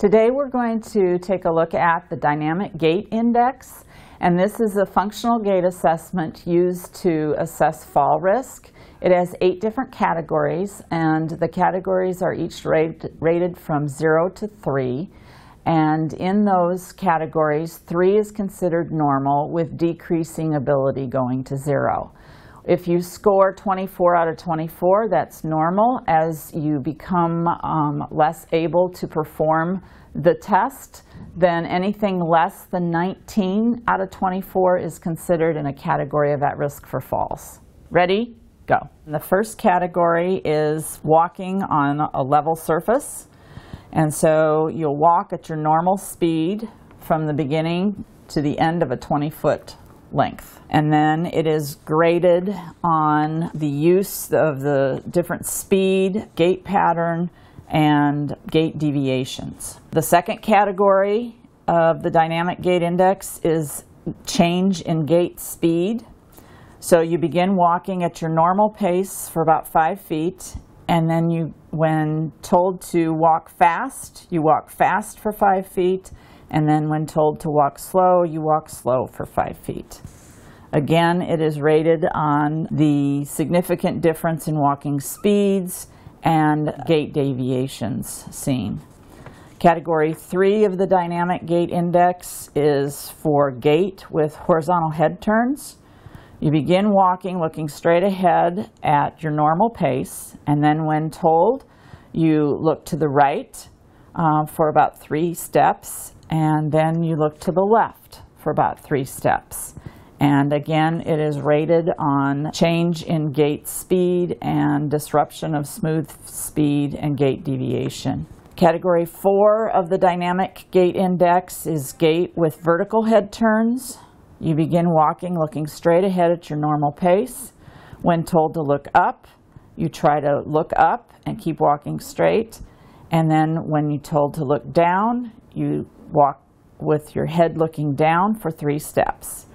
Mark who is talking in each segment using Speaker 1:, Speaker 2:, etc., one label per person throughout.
Speaker 1: Today we're going to take a look at the Dynamic Gait Index, and this is a functional gait assessment used to assess fall risk. It has eight different categories, and the categories are each rated, rated from zero to three. And in those categories, three is considered normal with decreasing ability going to zero. If you score 24 out of 24, that's normal. As you become um, less able to perform the test, then anything less than 19 out of 24 is considered in a category of at risk for falls. Ready? Go. And the first category is walking on a level surface. And so you'll walk at your normal speed from the beginning to the end of a 20 foot length. And then it is graded on the use of the different speed, gait pattern, and gait deviations. The second category of the dynamic gait index is change in gait speed. So you begin walking at your normal pace for about five feet, and then you, when told to walk fast, you walk fast for five feet, and then when told to walk slow, you walk slow for five feet. Again, it is rated on the significant difference in walking speeds and gait deviations seen. Category three of the dynamic gait index is for gait with horizontal head turns. You begin walking looking straight ahead at your normal pace, and then when told, you look to the right uh, for about three steps, and then you look to the left for about three steps. And again, it is rated on change in gait speed and disruption of smooth speed and gait deviation. Category four of the dynamic gait index is gait with vertical head turns. You begin walking looking straight ahead at your normal pace. When told to look up, you try to look up and keep walking straight. And then when you're told to look down, you walk with your head looking down for three steps.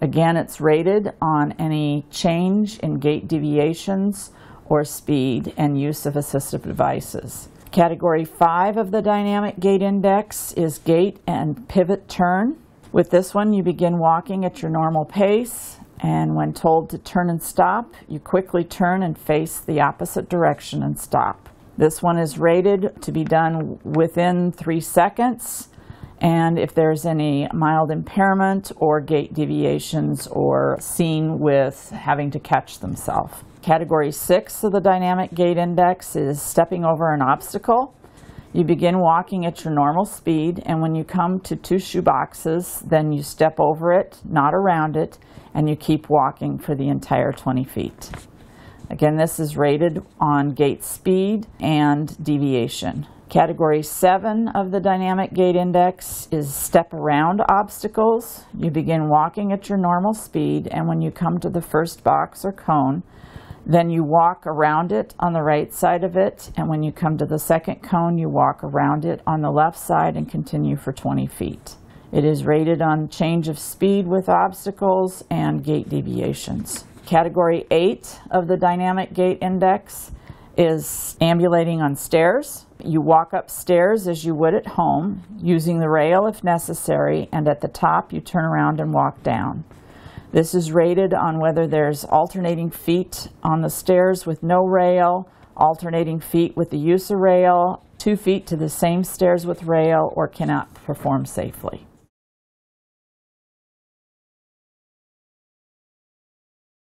Speaker 1: Again, it's rated on any change in gait deviations or speed and use of assistive devices. Category 5 of the Dynamic Gait Index is gait and pivot turn. With this one, you begin walking at your normal pace, and when told to turn and stop, you quickly turn and face the opposite direction and stop. This one is rated to be done within three seconds and if there's any mild impairment or gait deviations or seen with having to catch themselves. Category 6 of the Dynamic Gait Index is stepping over an obstacle. You begin walking at your normal speed, and when you come to two shoe boxes, then you step over it, not around it, and you keep walking for the entire 20 feet. Again, this is rated on gait speed and deviation. Category 7 of the Dynamic Gait Index is step around obstacles. You begin walking at your normal speed, and when you come to the first box or cone, then you walk around it on the right side of it, and when you come to the second cone, you walk around it on the left side and continue for 20 feet. It is rated on change of speed with obstacles and gait deviations. Category 8 of the Dynamic Gait Index is ambulating on stairs. You walk upstairs as you would at home, using the rail if necessary, and at the top you turn around and walk down. This is rated on whether there's alternating feet on the stairs with no rail, alternating feet with the use of rail, two feet to the same stairs with rail, or cannot perform safely.